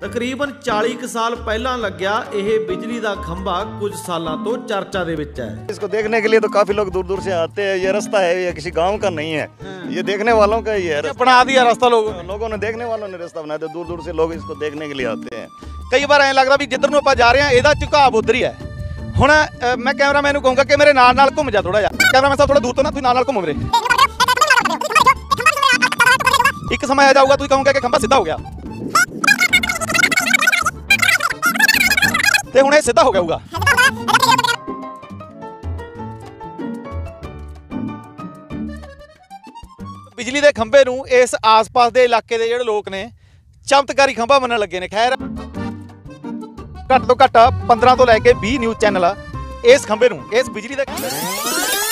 ਤਕਰੀਬਨ 40 ਕੁ ਸਾਲ ਪਹਿਲਾਂ ਲੱਗਿਆ ਇਹ ਬਿਜਲੀ ਦਾ ਖੰਭਾ ਕੁਝ ਸਾਲਾਂ ਤੋਂ ਚਰਚਾ ਦੇ ਵਿੱਚ ਹੈ इसको देखने के लिए तो काफी लोग दूर दूर से आते हैं ये रास्ता है ये किसी गांव का नहीं है ये देखने वालों का ही है रास्ता। ਬਣਾ ਦਿਆ ਰਸਤਾ ਲੋਕ लोगों ने देखने वालों ने रास्ता बनाया था दूर दूर से लोग इसको देखने के लिए आते हैं ਕਈ ਵਾਰ ਐਂ ਲੱਗਦਾ ਵੀ ਜਿੱਧਰ ਨੂੰ ਆਪਾਂ ਜਾ ਰਹੇ ਹਾਂ ਇਹਦਾ ਝੁਕਾਅ ਉਧਰ ਹੀ ਹੈ ਹੁਣ ਅ, ਮੈਂ ਕੈਮਰਾਮੈਨ ਨੂੰ ਕਹੂੰਗਾ ਕਿ ਮੇਰੇ ਨਾਲ ਨਾਲ ਘੁੰਮ ਜਾ ਥੋੜਾ ਜਿਹਾ ਕੈਮਰਾਮੈਨ ਸਾਹਿਬ ਥੋੜਾ ਦੂਰ ਤੋਂ ਨਾ ਤੁਸੀਂ ਨਾਲ ਨਾਲ ਘੁੰਮੋ ਵੀਰੇ ਇੱਕ ਸਮਾਂ ਆ ਜਾਊਗਾ ਤੁਸੀਂ ਕਹੋਗੇ ਕਿ ਖੰਭਾ ਸਿੱਧਾ ਹੋ ਗਿਆ ਤੇ ਹੁਣ ਇਹ ਸਿੱਧਾ ਹੋ ਗਿਆ ਹੋਊਗਾ ਬਿਜਲੀ ਦੇ ਖੰਭੇ ਨੂੰ ਇਸ ਆਸ-ਪਾਸ ਦੇ ਇਲਾਕੇ ਦੇ ਜਿਹੜੇ ਲੋਕ ਨੇ, ਚਮਤਕਾਰੀ ਖੰਭਾ ਮੰਨਣ ਲੱਗੇ ਨੇ। ਖੈਰ, ਘੱਟ ਤੋਂ ਘੱਟ 15 ਤੋਂ ਲੈ ਕੇ 20 ਨਿਊਜ਼ ਚੈਨਲ ਇਸ ਖੰਭੇ ਨੂੰ, ਇਸ ਬਿਜਲੀ ਦੇ ਖੰਭੇ ਨੂੰ।